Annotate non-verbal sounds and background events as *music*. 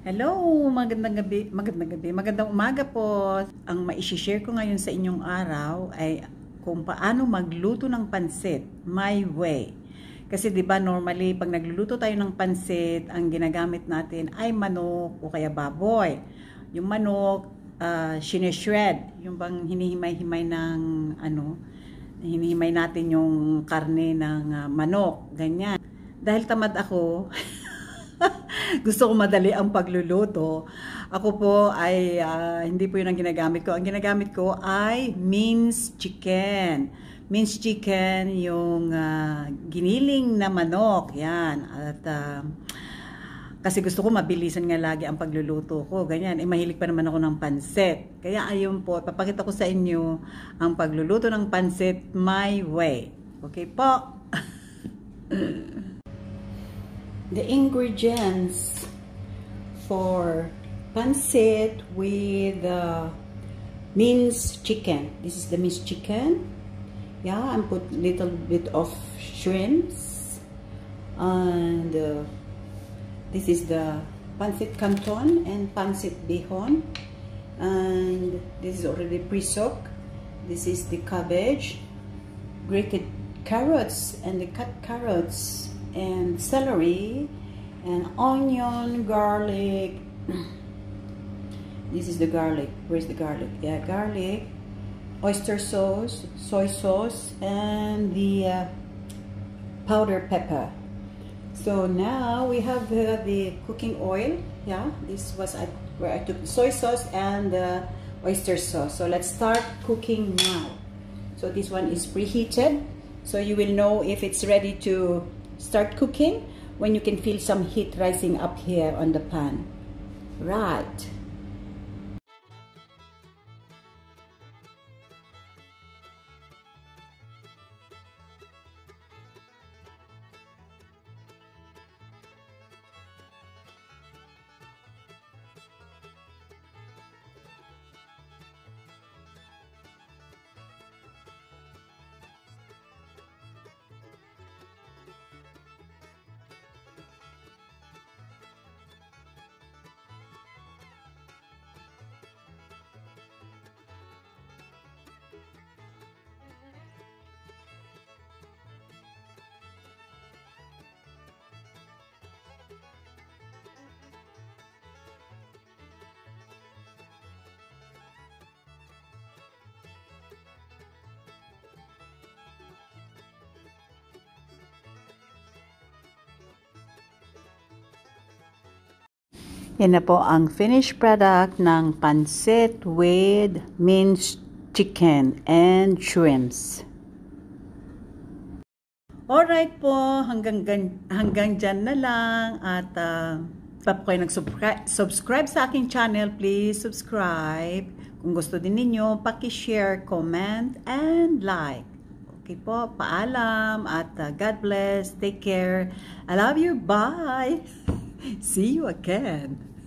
Hello, magandang gabi, magandang gabi, magandang umaga po. Ang mai-share ko ngayon sa inyong araw ay kung paano magluto ng pansit, my way. Kasi 'di ba normally pag nagluluto tayo ng pansit, ang ginagamit natin ay manok o kaya baboy. Yung manok, uh, shred yung bang hinihimay-himay ng ano, hinihimay natin yung karne ng uh, manok, ganyan. Dahil tamad ako, *laughs* *laughs* gusto ko madali ang pagluluto. Ako po ay uh, hindi po yun ang ginagamit ko. Ang ginagamit ko ay minced chicken. Minced chicken, yung uh, giniling na manok. Yan. At uh, kasi gusto ko mabilisan nga lagi ang pagluluto ko. Ganyan. Eh, mahilig pa naman ako ng pansit. Kaya ayun po, papakita ko sa inyo ang pagluluto ng pansit my way. Okay po? *laughs* the ingredients for pancit with uh, minced chicken. This is the minced chicken. Yeah, and put little bit of shrimps. And uh, this is the pancit canton and pancit bihon. And this is already pre-soaked. This is the cabbage, grated carrots and the cut carrots and celery and onion, garlic. this is the garlic. Where's the garlic? Yeah, garlic, oyster sauce, soy sauce, and the uh, powder pepper. So now we have the cooking oil. Yeah, this was I, where I took the soy sauce and uh, oyster sauce. So let's start cooking now. So this one is preheated. So you will know if it's ready to start cooking when you can feel some heat rising up here on the pan. Right. Yan na po ang finished product ng pancit with minced chicken and shrimps. Alright po, hanggang, hanggang dyan na lang at uh, po kayo nag-subscribe subscribe sa aking channel, please subscribe. Kung gusto din ninyo, paki-share, comment, and like. Okay po, paalam at uh, God bless. Take care. I love you. Bye. *laughs* See you again.